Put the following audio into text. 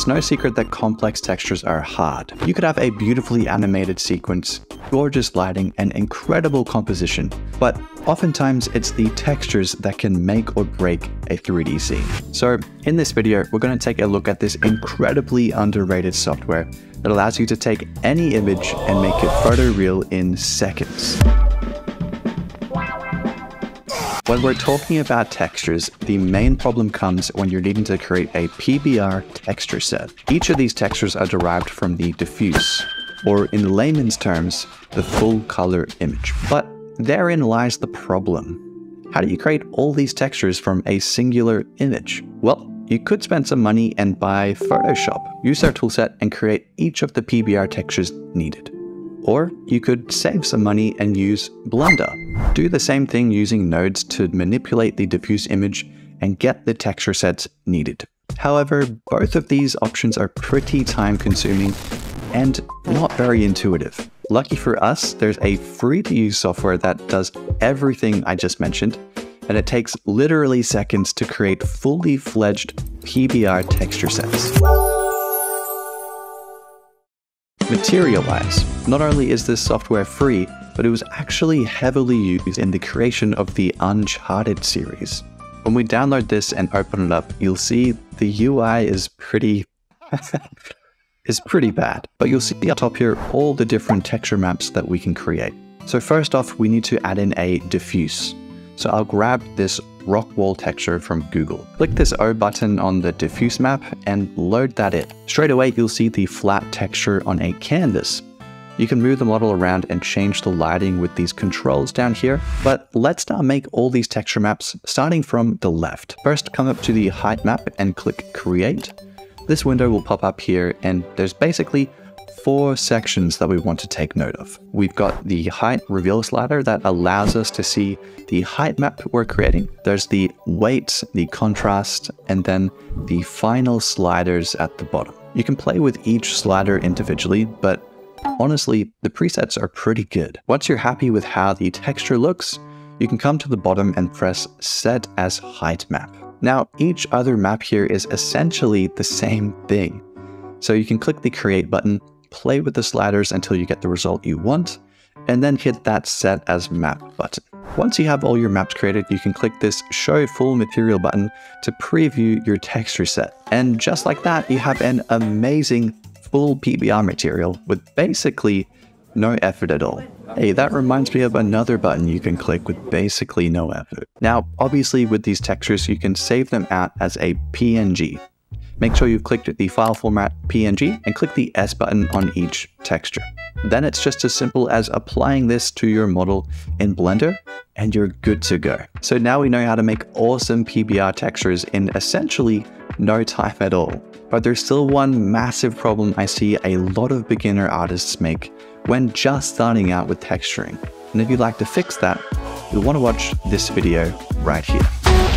It's no secret that complex textures are hard. You could have a beautifully animated sequence, gorgeous lighting, and incredible composition, but oftentimes it's the textures that can make or break a 3D scene. So in this video, we're going to take a look at this incredibly underrated software that allows you to take any image and make it photoreal in seconds. When we're talking about textures, the main problem comes when you're needing to create a PBR texture set. Each of these textures are derived from the diffuse, or in layman's terms, the full color image. But therein lies the problem. How do you create all these textures from a singular image? Well, you could spend some money and buy Photoshop, use their toolset and create each of the PBR textures needed. Or you could save some money and use Blender. Do the same thing using nodes to manipulate the diffuse image and get the texture sets needed. However, both of these options are pretty time consuming and not very intuitive. Lucky for us, there's a free to use software that does everything I just mentioned, and it takes literally seconds to create fully fledged PBR texture sets. Materialize. Not only is this software free, but it was actually heavily used in the creation of the Uncharted series. When we download this and open it up, you'll see the UI is pretty is pretty bad. But you'll see up top here all the different texture maps that we can create. So first off, we need to add in a diffuse. So I'll grab this rock wall texture from Google. Click this O button on the diffuse map and load that in. Straight away, you'll see the flat texture on a canvas. You can move the model around and change the lighting with these controls down here, but let's now make all these texture maps starting from the left. First, come up to the height map and click create. This window will pop up here and there's basically four sections that we want to take note of. We've got the height reveal slider that allows us to see the height map we're creating. There's the weight, the contrast, and then the final sliders at the bottom. You can play with each slider individually, but honestly, the presets are pretty good. Once you're happy with how the texture looks, you can come to the bottom and press set as height map. Now, each other map here is essentially the same thing. So you can click the create button play with the sliders until you get the result you want, and then hit that set as map button. Once you have all your maps created, you can click this show full material button to preview your texture set. And just like that, you have an amazing full PBR material with basically no effort at all. Hey, that reminds me of another button you can click with basically no effort. Now, obviously with these textures, you can save them out as a PNG. Make sure you've clicked the file format PNG and click the S button on each texture. Then it's just as simple as applying this to your model in Blender and you're good to go. So now we know how to make awesome PBR textures in essentially no time at all. But there's still one massive problem I see a lot of beginner artists make when just starting out with texturing. And if you'd like to fix that, you'll want to watch this video right here.